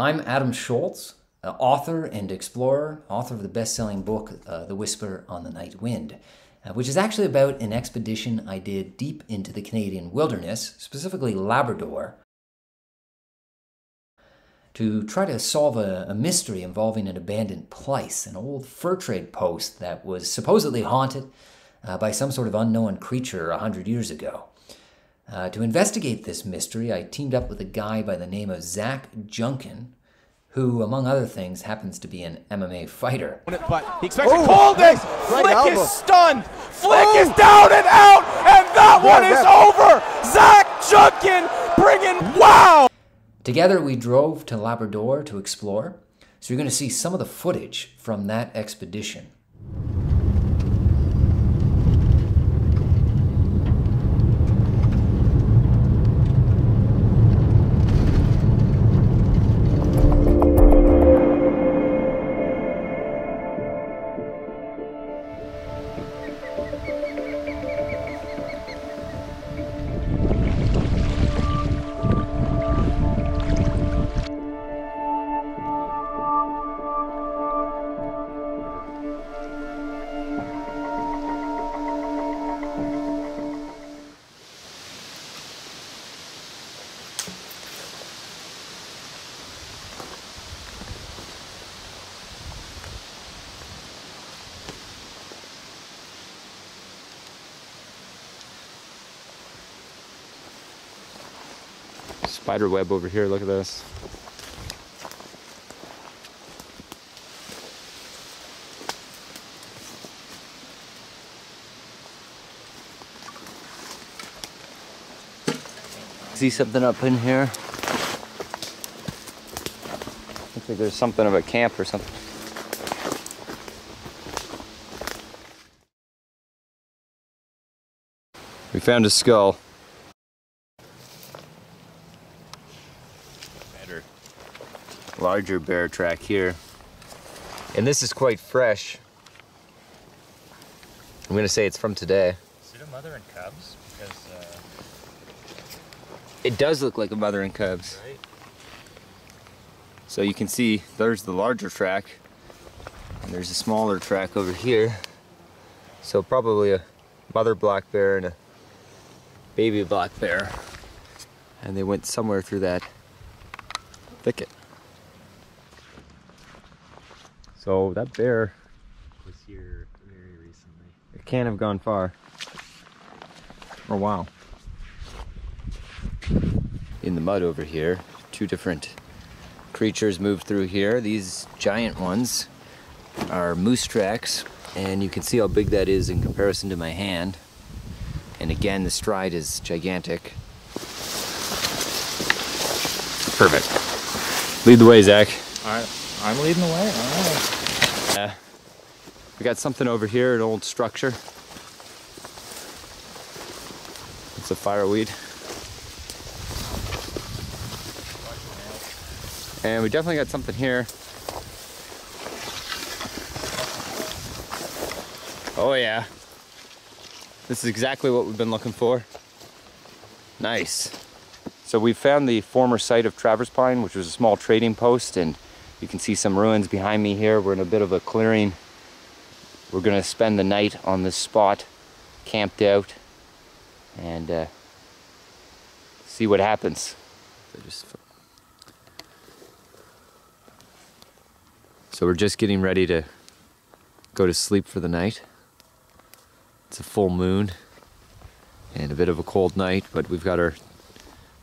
I'm Adam Shoalts, uh, author and explorer, author of the best selling book, uh, The Whisper on the Night Wind, uh, which is actually about an expedition I did deep into the Canadian wilderness, specifically Labrador, to try to solve a, a mystery involving an abandoned place, an old fur trade post that was supposedly haunted uh, by some sort of unknown creature a hundred years ago. Uh, to investigate this mystery, I teamed up with a guy by the name of Zach Junkin, who, among other things, happens to be an MMA fighter. But he expects oh, a cold nice. Flick right is stunned. Flick oh. is down and out, and that one is over. Zach Junkin bringing wow. Together, we drove to Labrador to explore. So you're going to see some of the footage from that expedition. Spider web over here. Look at this. See something up in here? Looks like there's something of a camp or something. We found a skull. Larger bear track here. And this is quite fresh. I'm gonna say it's from today. Is it a mother and cubs? Because uh... it does look like a mother and cubs. Right. So you can see there's the larger track, and there's a smaller track over here. So probably a mother black bear and a baby black bear. And they went somewhere through that thicket. So that bear was here very recently. It can't have gone far. Oh wow. In the mud over here, two different creatures moved through here. These giant ones are moose tracks, and you can see how big that is in comparison to my hand. And again, the stride is gigantic. Perfect. Lead the way, Zach. All right. I'm leading the way. All right. We got something over here, an old structure. It's a fireweed. And we definitely got something here. Oh yeah. This is exactly what we've been looking for. Nice. So we found the former site of Traverspine, which was a small trading post, and you can see some ruins behind me here. We're in a bit of a clearing. We're gonna spend the night on this spot, camped out, and uh, see what happens. So, so we're just getting ready to go to sleep for the night. It's a full moon and a bit of a cold night, but we've got our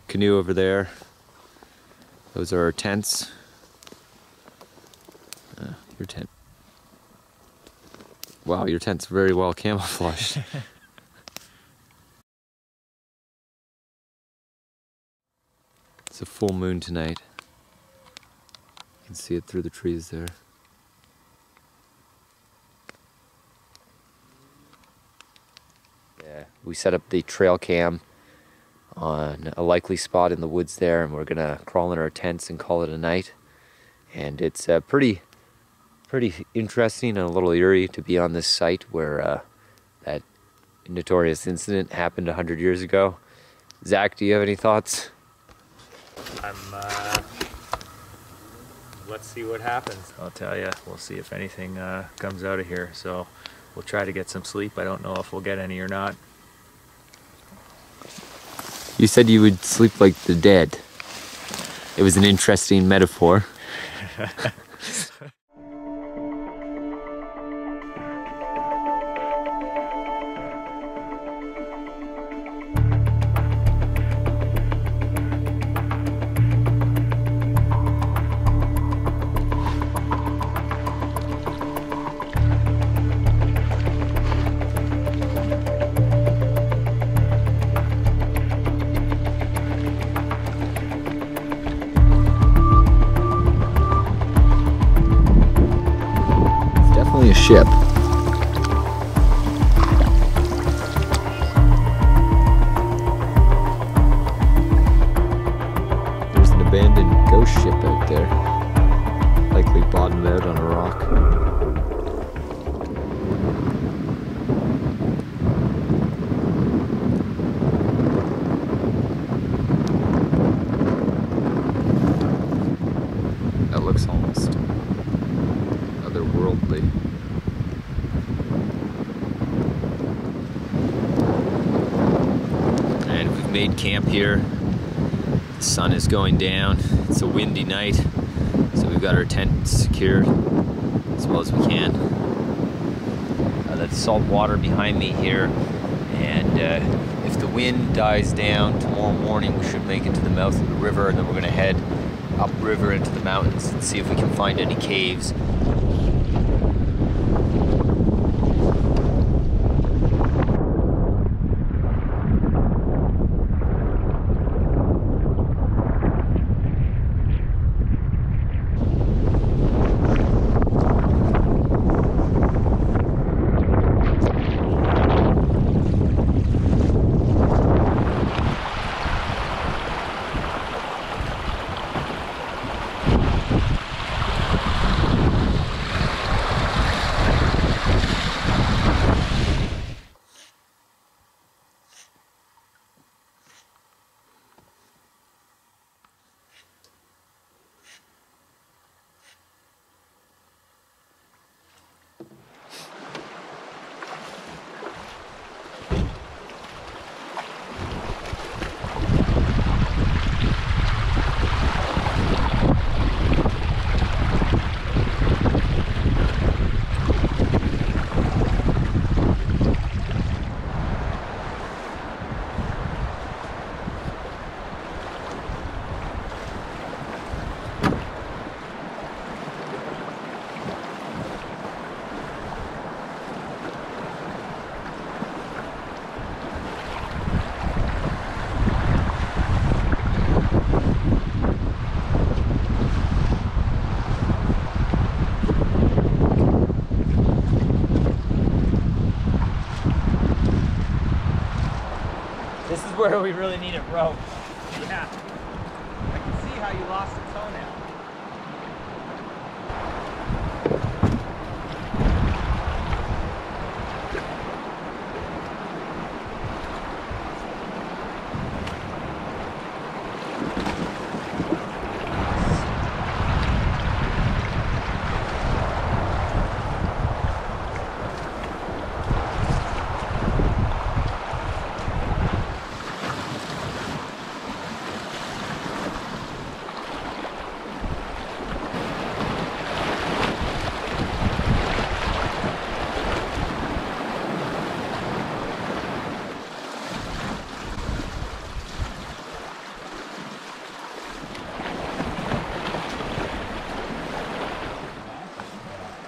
canoe over there. Those are our tents. Your tent. Wow, your tent's very well camouflaged. it's a full moon tonight. You can see it through the trees there. Yeah, we set up the trail cam on a likely spot in the woods there and we're gonna crawl in our tents and call it a night. And it's a pretty pretty interesting and a little eerie to be on this site where uh, that notorious incident happened 100 years ago. Zach, do you have any thoughts? I'm uh, let's see what happens. I'll tell you, we'll see if anything uh, comes out of here. So we'll try to get some sleep. I don't know if we'll get any or not. You said you would sleep like the dead. It was an interesting metaphor. ship. Made camp here. The sun is going down. It's a windy night, so we've got our tent secured as well as we can. Uh, that's salt water behind me here, and uh, if the wind dies down tomorrow morning, we should make it to the mouth of the river, and then we're going to head upriver into the mountains and see if we can find any caves. Where we really need a rope. Yeah. I can see how you lost a toenail.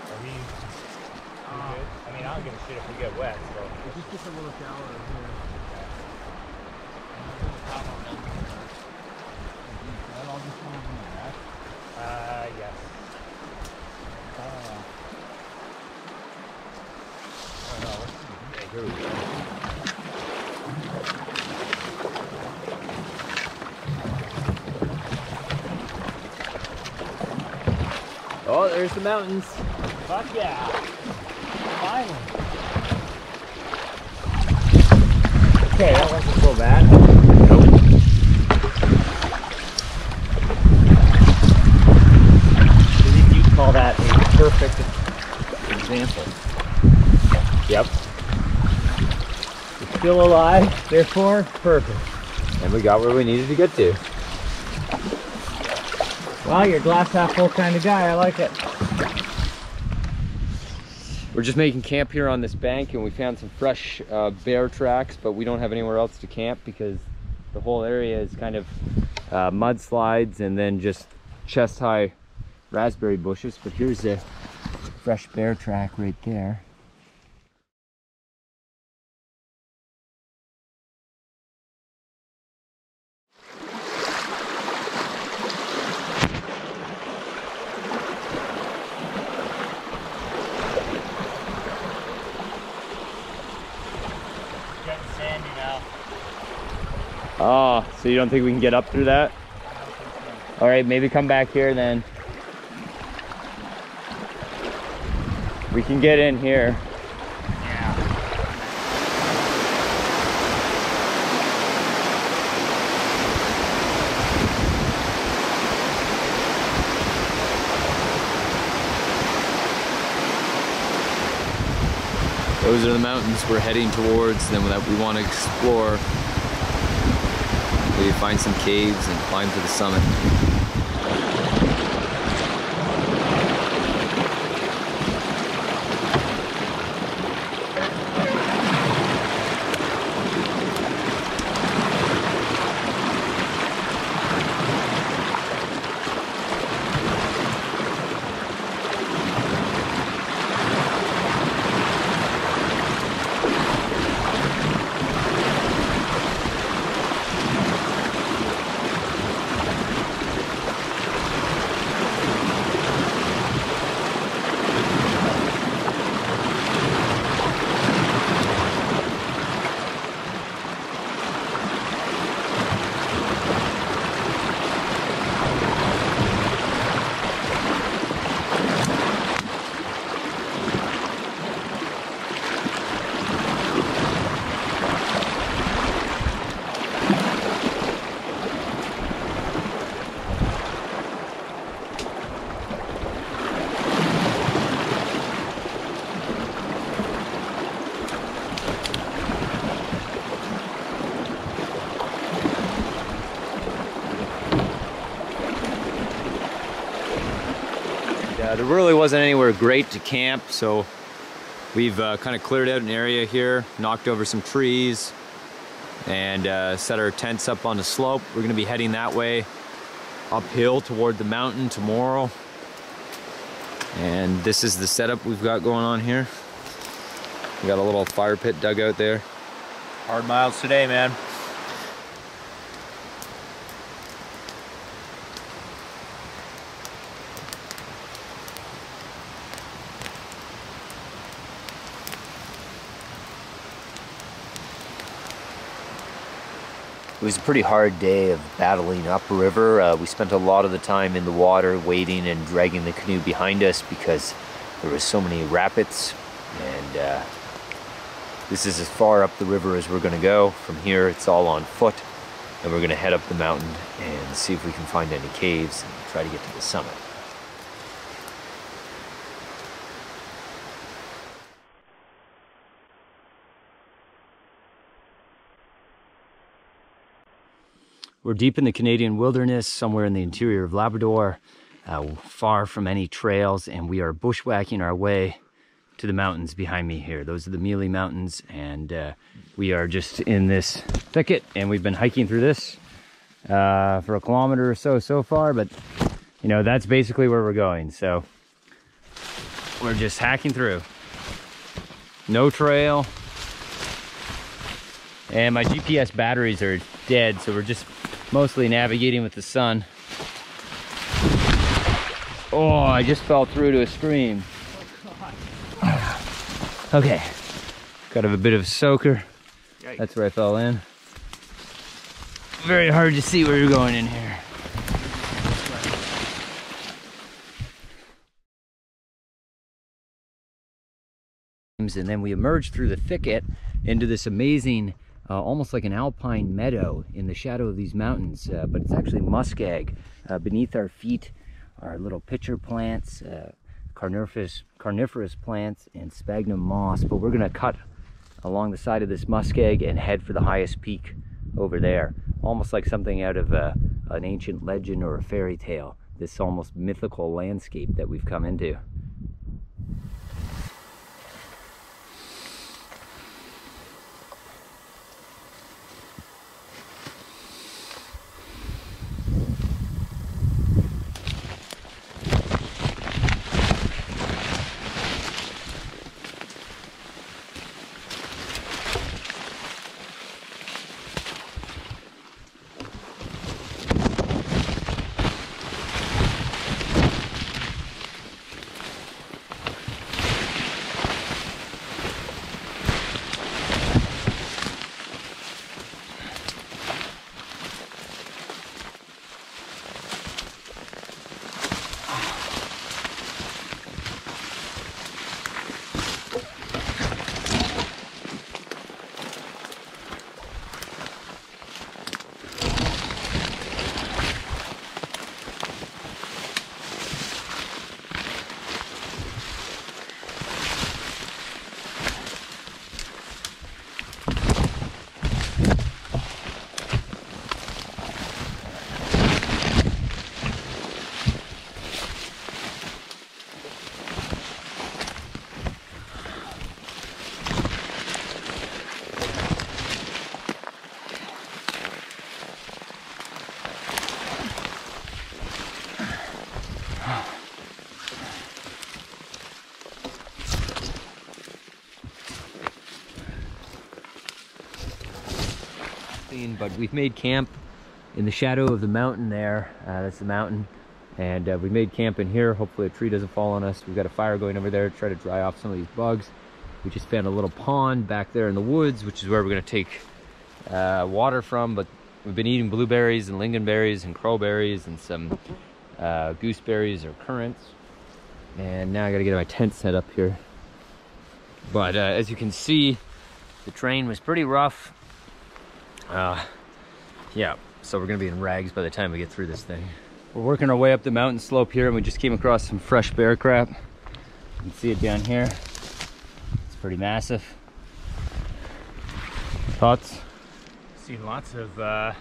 Are we, we good? I mean, I don't give a shit if we get wet. So. Just get a little shower here. Uh, yes. Oh, there's the mountains. Fuck yeah. okay. That wasn't so bad. Nope. You call that a perfect example. Yep. It's still alive, therefore perfect. And we got where we needed to get to. Wow, you're glass half full kind of guy. I like it. We're just making camp here on this bank and we found some fresh uh, bear tracks, but we don't have anywhere else to camp because the whole area is kind of uh, mudslides and then just chest high raspberry bushes. But here's a fresh bear track right there. Oh, so you don't think we can get up through that? All right, maybe come back here then. We can get in here. Those are the mountains we're heading towards, then that we want to explore. Find some caves and climb to the summit. There really wasn't anywhere great to camp, so we've uh, kind of cleared out an area here, knocked over some trees, and uh, set our tents up on the slope. We're gonna be heading that way, uphill toward the mountain tomorrow. And this is the setup we've got going on here. We got a little fire pit dug out there. Hard miles today, man. It was a pretty hard day of battling upriver. Uh, we spent a lot of the time in the water waiting and dragging the canoe behind us because there were so many rapids. And uh, this is as far up the river as we're going to go. From here, it's all on foot. And we're going to head up the mountain and see if we can find any caves and try to get to the summit. We're deep in the Canadian wilderness, somewhere in the interior of Labrador, uh, far from any trails, and we are bushwhacking our way to the mountains behind me here. Those are the Mealy Mountains, and uh, we are just in this thicket, and we've been hiking through this uh, for a kilometer or so so far, but you know, that's basically where we're going. So we're just hacking through. No trail. And my GPS batteries are dead, so we're just mostly navigating with the sun. Oh, I just fell through to a stream. Oh, okay, got a bit of a soaker. That's where I fell in. Very hard to see where you're going in here. And then we emerged through the thicket into this amazing uh, almost like an alpine meadow in the shadow of these mountains, uh, but it's actually muskeg. Uh, beneath our feet are little pitcher plants, uh, carnivorous, carnivorous plants, and sphagnum moss. But we're gonna cut along the side of this muskeg and head for the highest peak over there. Almost like something out of a, an ancient legend or a fairy tale. This almost mythical landscape that we've come into. But we've made camp in the shadow of the mountain there. Uh, that's the mountain. And uh, we made camp in here. Hopefully a tree doesn't fall on us. We've got a fire going over there to try to dry off some of these bugs. We just found a little pond back there in the woods, which is where we're gonna take uh, water from, but we've been eating blueberries and lingonberries and crowberries and some uh, gooseberries or currants. And now I gotta get my tent set up here. But uh, as you can see, the train was pretty rough. Uh, yeah, so we're gonna be in rags by the time we get through this thing. We're working our way up the mountain slope here and we just came across some fresh bear crap. You can see it down here. It's pretty massive. Thoughts? Seen lots of uh,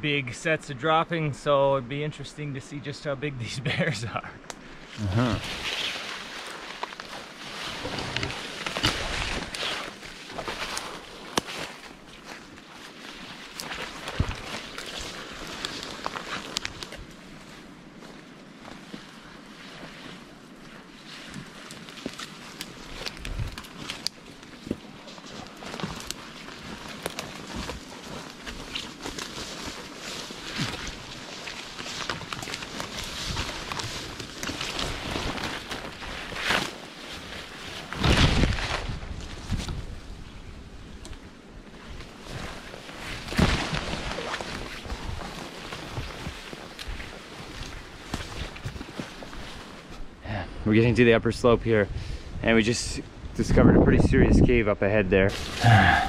big sets of dropping, so it'd be interesting to see just how big these bears are. Uh-huh. We're getting to the upper slope here and we just discovered a pretty serious cave up ahead there.